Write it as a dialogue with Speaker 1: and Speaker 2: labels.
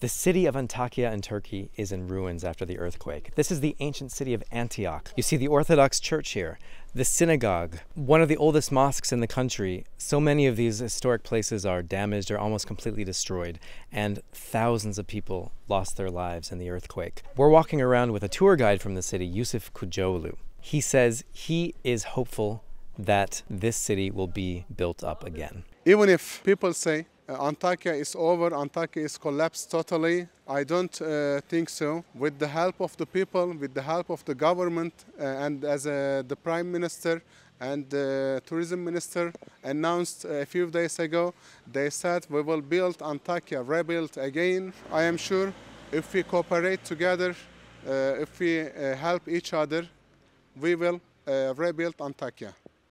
Speaker 1: The city of Antakya in Turkey is in ruins after the earthquake. This is the ancient city of Antioch. You see the Orthodox Church here, the synagogue, one of the oldest mosques in the country. So many of these historic places are damaged or almost completely destroyed, and thousands of people lost their lives in the earthquake. We're walking around with a tour guide from the city, Yusuf Kujolu. He says he is hopeful that this city will be built up again.
Speaker 2: Even if people say Antakya is over, Antakya is collapsed totally. I don't uh, think so. With the help of the people, with the help of the government, uh, and as uh, the prime minister and the tourism minister announced a few days ago, they said we will build Antakya, rebuild again. I am sure if we cooperate together, uh, if we uh, help each other, we will uh, rebuild Antakya.